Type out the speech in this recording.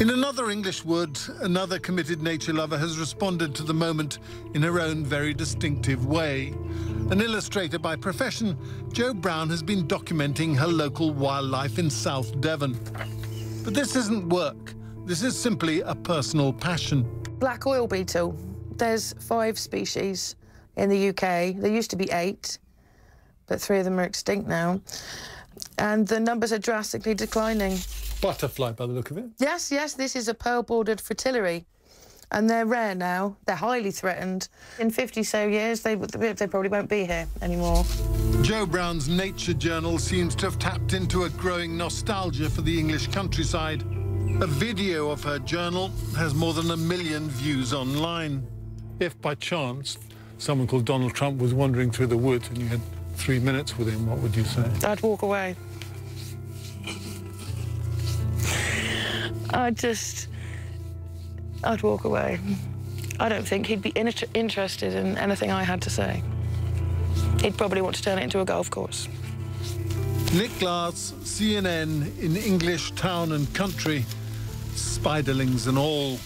In another English wood, another committed nature lover has responded to the moment in her own very distinctive way. An illustrator by profession, Jo Brown has been documenting her local wildlife in South Devon. But this isn't work. This is simply a personal passion. Black oil beetle. There's five species in the UK. There used to be eight, but three of them are extinct now. And the numbers are drastically declining. Butterfly, by the look of it. Yes, yes, this is a pearl-bordered fritillary. And they're rare now. They're highly threatened. In 50 so years, they, they probably won't be here anymore. Jo Brown's Nature Journal seems to have tapped into a growing nostalgia for the English countryside. A video of her journal has more than a million views online. If by chance someone called Donald Trump was wandering through the woods and you had three minutes with him, what would you say? I'd walk away. I'd just... I'd walk away. I don't think he'd be in interested in anything I had to say. He'd probably want to turn it into a golf course. Nick Glass, CNN in English Town and Country, spiderlings and all.